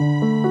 you